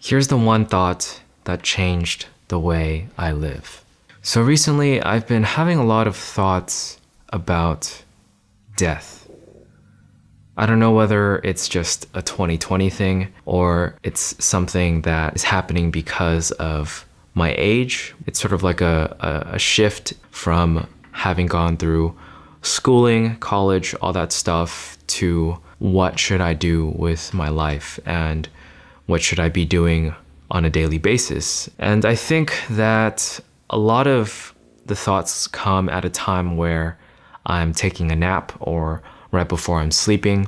Here's the one thought that changed the way I live. So recently, I've been having a lot of thoughts about death. I don't know whether it's just a 2020 thing or it's something that is happening because of my age. It's sort of like a, a, a shift from having gone through schooling, college, all that stuff to what should I do with my life and what should I be doing on a daily basis. And I think that a lot of the thoughts come at a time where I'm taking a nap or right before I'm sleeping.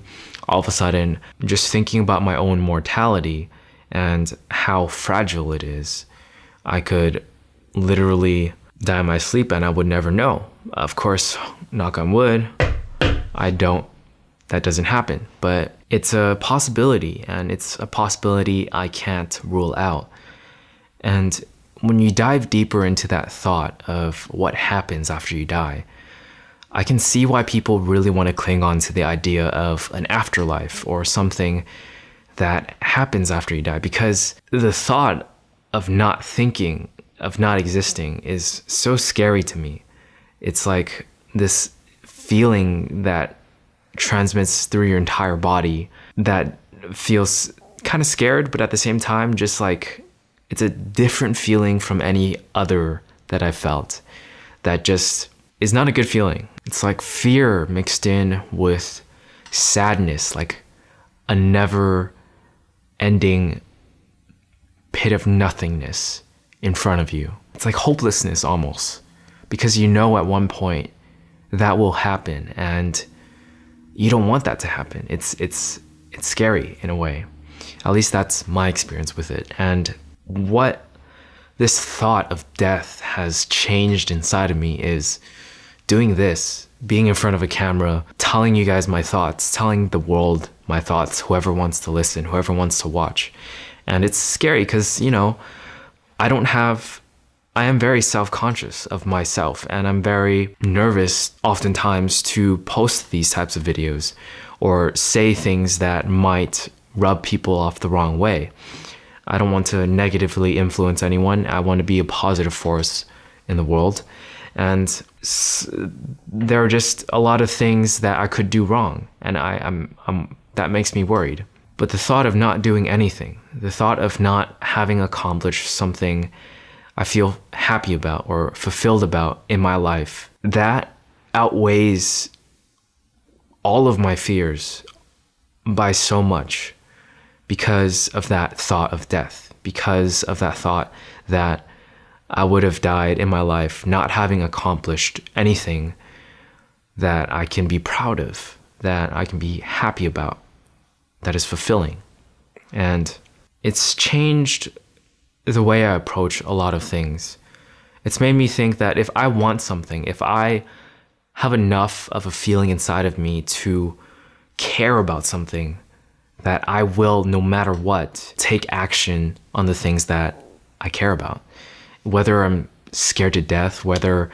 All of a sudden, just thinking about my own mortality and how fragile it is. I could literally die in my sleep and I would never know. Of course, knock on wood, I don't, that doesn't happen. But it's a possibility and it's a possibility I can't rule out. And when you dive deeper into that thought of what happens after you die, I can see why people really want to cling on to the idea of an afterlife or something that happens after you die because the thought of not thinking, of not existing is so scary to me. It's like this feeling that transmits through your entire body that feels kind of scared, but at the same time, just like it's a different feeling from any other that I've felt that just is not a good feeling. It's like fear mixed in with sadness, like a never ending pit of nothingness in front of you. It's like hopelessness almost, because you know at one point that will happen and you don't want that to happen. It's it's it's scary in a way. At least that's my experience with it. And what this thought of death has changed inside of me is doing this, being in front of a camera, telling you guys my thoughts, telling the world my thoughts, whoever wants to listen, whoever wants to watch. And it's scary because, you know, I don't have, I am very self conscious of myself and I'm very nervous oftentimes to post these types of videos or say things that might rub people off the wrong way. I don't want to negatively influence anyone. I want to be a positive force in the world. And there are just a lot of things that I could do wrong. And I, I'm, I'm, that makes me worried. But the thought of not doing anything, the thought of not having accomplished something I feel happy about or fulfilled about in my life, that outweighs all of my fears by so much because of that thought of death, because of that thought that I would have died in my life not having accomplished anything that I can be proud of, that I can be happy about that is fulfilling. And it's changed the way I approach a lot of things. It's made me think that if I want something, if I have enough of a feeling inside of me to care about something, that I will, no matter what, take action on the things that I care about. Whether I'm scared to death, whether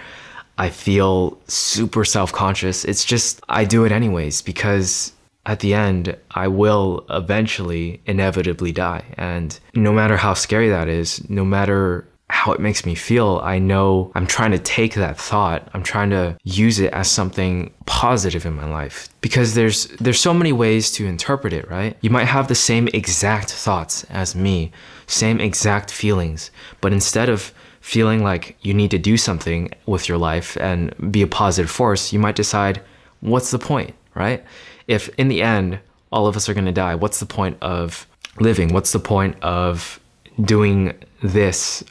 I feel super self conscious, it's just, I do it anyways because at the end, I will eventually inevitably die. And no matter how scary that is, no matter how it makes me feel, I know I'm trying to take that thought, I'm trying to use it as something positive in my life. Because there's there's so many ways to interpret it, right? You might have the same exact thoughts as me, same exact feelings, but instead of feeling like you need to do something with your life and be a positive force, you might decide, what's the point, right? if in the end all of us are going to die, what's the point of living? What's the point of doing this,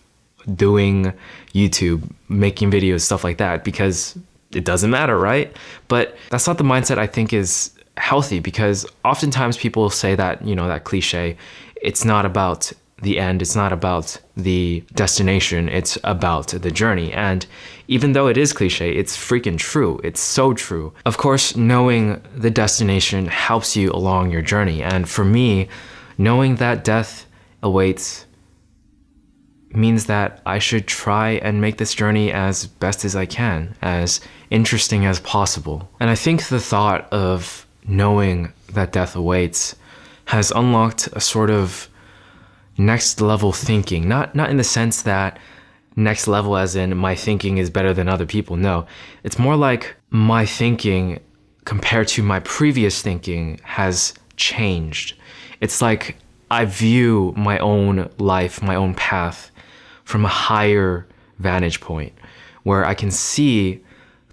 doing YouTube, making videos, stuff like that? Because it doesn't matter, right? But that's not the mindset I think is healthy because oftentimes people say that, you know, that cliche, it's not about the end, it's not about the destination, it's about the journey. And even though it is cliche, it's freaking true. It's so true. Of course, knowing the destination helps you along your journey. And for me, knowing that death awaits means that I should try and make this journey as best as I can, as interesting as possible. And I think the thought of knowing that death awaits has unlocked a sort of next level thinking. Not not in the sense that next level as in my thinking is better than other people. No. It's more like my thinking compared to my previous thinking has changed. It's like I view my own life, my own path from a higher vantage point where I can see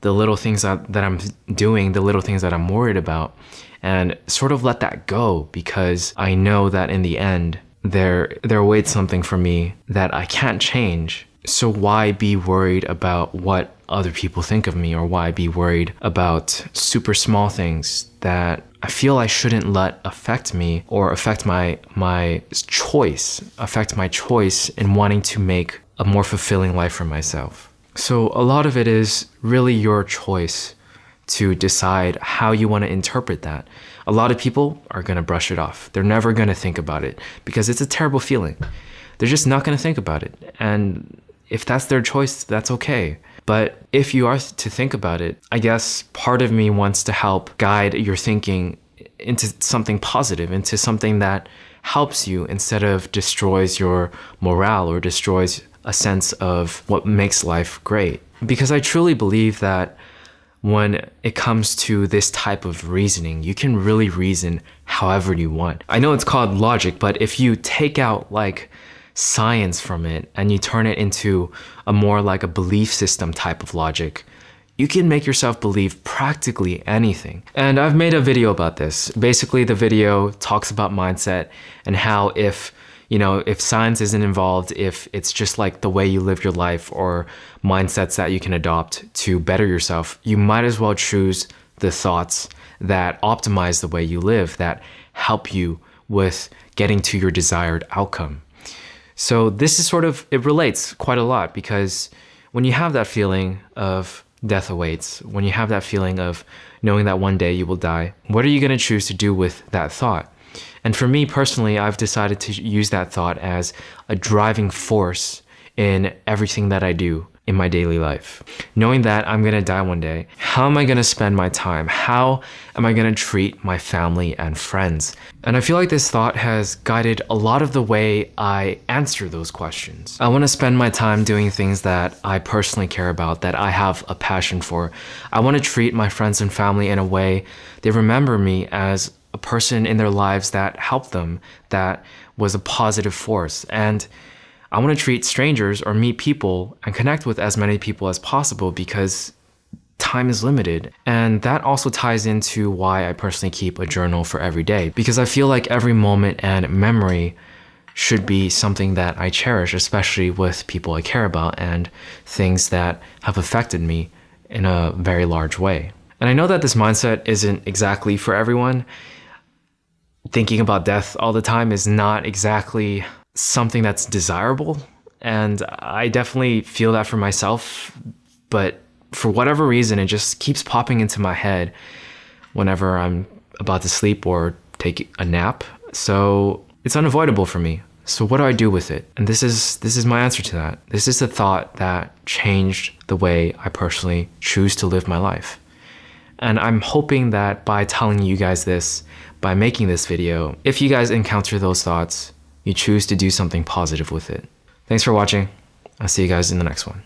the little things that, that I'm doing, the little things that I'm worried about, and sort of let that go because I know that in the end, there, there awaits something for me that I can't change. So why be worried about what other people think of me or why be worried about super small things that I feel I shouldn't let affect me or affect my my choice, affect my choice in wanting to make a more fulfilling life for myself. So a lot of it is really your choice to decide how you want to interpret that. A lot of people are going to brush it off. They're never going to think about it because it's a terrible feeling. They're just not going to think about it. And if that's their choice, that's okay. But if you are to think about it, I guess part of me wants to help guide your thinking into something positive, into something that helps you instead of destroys your morale or destroys a sense of what makes life great. Because I truly believe that when it comes to this type of reasoning, you can really reason however you want. I know it's called logic, but if you take out like science from it and you turn it into a more like a belief system type of logic, you can make yourself believe practically anything. And I've made a video about this. Basically, the video talks about mindset and how if you know, if science isn't involved, if it's just like the way you live your life or mindsets that you can adopt to better yourself, you might as well choose the thoughts that optimize the way you live, that help you with getting to your desired outcome. So this is sort of, it relates quite a lot because when you have that feeling of death awaits, when you have that feeling of knowing that one day you will die, what are you going to choose to do with that thought? And for me personally, I've decided to use that thought as a driving force in everything that I do in my daily life. Knowing that I'm gonna die one day, how am I gonna spend my time? How am I gonna treat my family and friends? And I feel like this thought has guided a lot of the way I answer those questions. I wanna spend my time doing things that I personally care about, that I have a passion for. I wanna treat my friends and family in a way they remember me as a person in their lives that helped them, that was a positive force. And I want to treat strangers or meet people and connect with as many people as possible because time is limited. And that also ties into why I personally keep a journal for every day because I feel like every moment and memory should be something that I cherish, especially with people I care about and things that have affected me in a very large way. And I know that this mindset isn't exactly for everyone thinking about death all the time is not exactly something that's desirable. And I definitely feel that for myself. But for whatever reason, it just keeps popping into my head whenever I'm about to sleep or take a nap. So it's unavoidable for me. So what do I do with it? And this is this is my answer to that. This is the thought that changed the way I personally choose to live my life. And I'm hoping that by telling you guys this, by making this video, if you guys encounter those thoughts, you choose to do something positive with it. Thanks for watching. I'll see you guys in the next one.